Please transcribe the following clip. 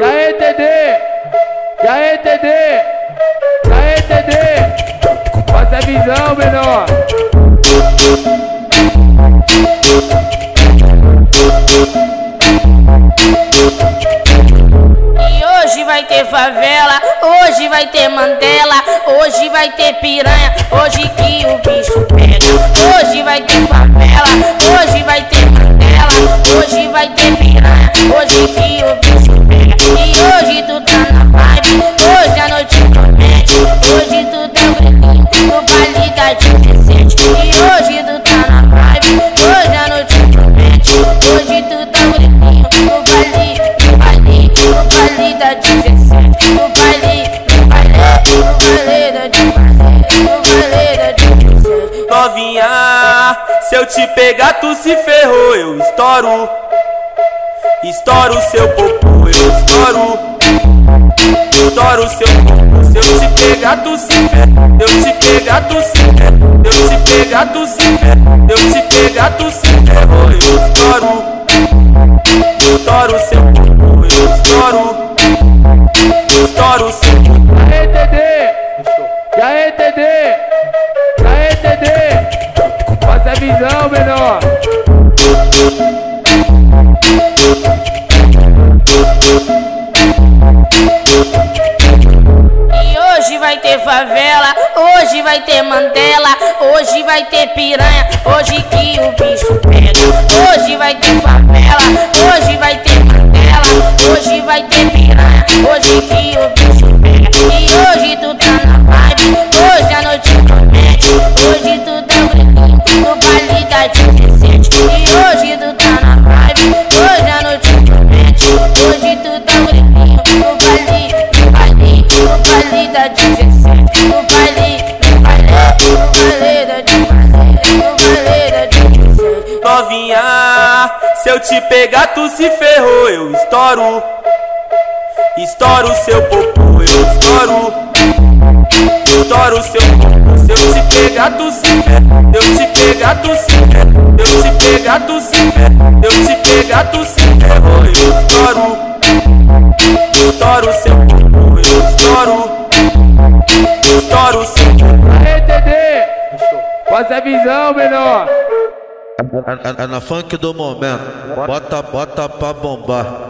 E aí, TD? E aí, TD? E aí, TD? Passa a visão, menor. E hoje vai ter favela, hoje vai ter Mandela, hoje vai ter piranha, hoje que o bicho pega. Hoje vai ter baile da 17. E hoje tu tá na vibe, hoje a noite promete, hoje tu grilinho no baile, no baile, no baile da 17. No baile, no baile, no baile da 17. No baile da 17. Novinha, se eu te pegar, tu se ferrou, eu estouro. Estouro seu popô, eu estouro. Estouro seu se eu te pegar, tu se. Eu te pegar, tu se. Eu te pegar, tu se. Eu te pegar, tu se ferrou, eu estouro. Estouro seu eu estouro. Estouro seu. E aí, TD? E aí, TD? E? Passa a visão, menor. Ter favela, hoje vai ter Mandela, hoje vai ter piranha, hoje que o bicho pega. Hoje vai ter favela, hoje vai ter Mandela, hoje vai ter piranha, hoje que o bicho pega. E hoje tu tá na vibe, hoje a noite promete, hoje tu dá um grilinho no baile da Novinha, se eu te pegar, tu se ferrou, eu estouro. Estouro seu popô, eu estouro. Estouro seu popô, se eu te pegar, tu se ferra. Eu te pegar, tu se ferra. Eu te pegar, tu se ferra. Eu te pegar, tu se ferrou, eu estouro. Estouro seu popô, eu estouro. Estouro seu popô. E aí, TD? Passa a visão, menor. É, na funk do momento. Bota, bota pra bombar.